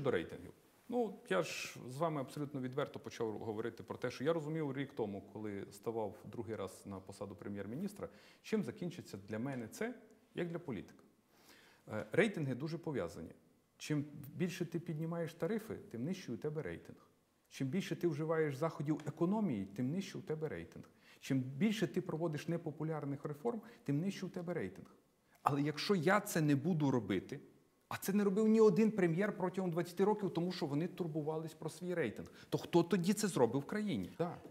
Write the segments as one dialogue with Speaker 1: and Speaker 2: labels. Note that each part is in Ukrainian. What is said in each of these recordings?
Speaker 1: щодо рейтингів. Ну, я ж з вами абсолютно відверто почав говорити про те, що я розумів рік тому, коли ставав другий раз на посаду прем'єр-міністра, чим закінчиться для мене це, як для політика. Е, Рейтинги дуже пов'язані. Чим більше ти піднімаєш тарифи, тим нижчий у тебе рейтинг. Чим більше ти вживаєш заходів економії, тим нижчий у тебе рейтинг. Чим більше ти проводиш непопулярних реформ, тим нижчий у тебе рейтинг. Але якщо я це не буду робити, а це не робив ні один прем'єр протягом 20 років, тому що вони турбувались про свій рейтинг, то хто тоді це зробив в країні? Так.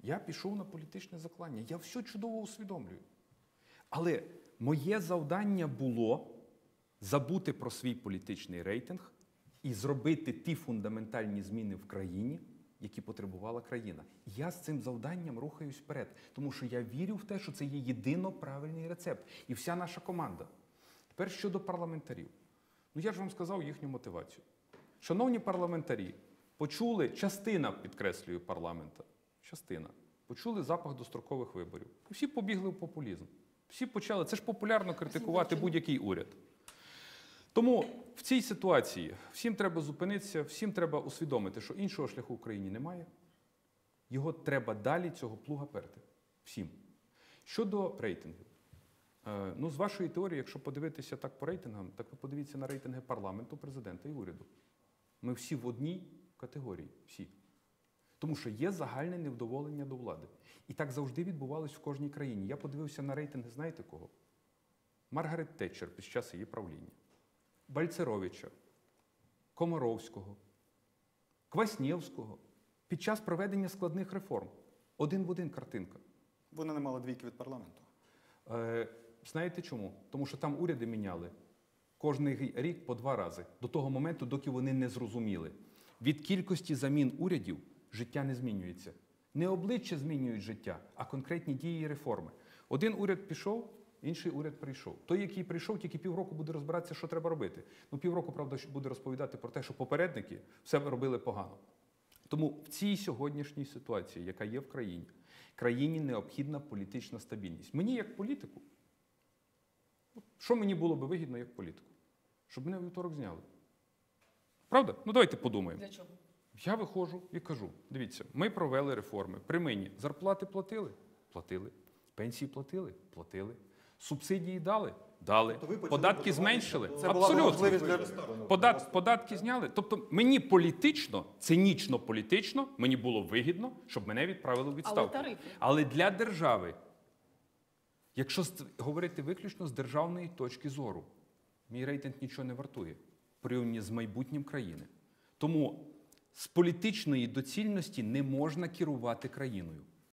Speaker 1: Я пішов на політичне заклання, я все чудово усвідомлюю. Але моє завдання було забути про свій політичний рейтинг і зробити ті фундаментальні зміни в країні, які потребувала країна. І Я з цим завданням рухаюсь вперед, тому що я вірю в те, що це є єдино правильний рецепт. І вся наша команда. Тепер щодо парламентарів. Ну я ж вам сказав їхню мотивацію. Шановні парламентарі, почули частина, підкреслюю, парламента, частина, почули запах дострокових виборів. Всі побігли в популізм. Всі почали. Це ж популярно критикувати будь-який уряд. Тому в цій ситуації всім треба зупинитися, всім треба усвідомити, що іншого шляху в Україні немає. Його треба далі цього плуга перти. Всім. Щодо рейтингів. Е, Ну, з вашої теорії, якщо подивитися так по рейтингам, так ви подивіться на рейтинги парламенту, президента і уряду. Ми всі в одній категорії. Всі. Тому що є загальне невдоволення до влади. І так завжди відбувалось в кожній країні. Я подивився на рейтинги, знаєте кого? Маргарет Тетчер під час її правління, Бальцеровича, Комаровського, Кваснєвського під час проведення складних реформ. Один в один картинка.
Speaker 2: Вони не мали двійки від парламенту.
Speaker 1: Е, знаєте чому? Тому що там уряди міняли кожний рік по два рази, до того моменту, доки вони не зрозуміли. Від кількості замін урядів життя не змінюється. Не обличчя змінюють життя, а конкретні дії і реформи. Один уряд пішов, інший уряд прийшов. Той, який прийшов, тільки півроку буде розбиратися, що треба робити. Ну, півроку, правда, буде розповідати про те, що попередники все робили погано. Тому в цій сьогоднішній ситуації, яка є в країні, країні необхідна політична стабільність. Мені, як політику, що мені було би вигідно як політику? Щоб мене в вівторок зняли. Правда? Ну давайте подумаємо.
Speaker 3: Для чого?
Speaker 1: Я виходжу і кажу: дивіться, ми провели реформи. При мені зарплати платили? Платили. Пенсії платили? Платили. Субсидії дали? Дали.
Speaker 2: Тобто
Speaker 1: Податки зменшили?
Speaker 2: Це
Speaker 1: Абсолютно.
Speaker 2: для
Speaker 1: Подат, податки зняли. Тобто мені політично, цинічно політично, мені було вигідно, щоб мене відправили у відставку.
Speaker 3: тарифи?
Speaker 1: Але для держави, якщо говорити виключно з державної точки зору, мій рейтинг нічого не вартує порівняно з майбутнім країни. Тому з політичної доцільності не можна керувати країною.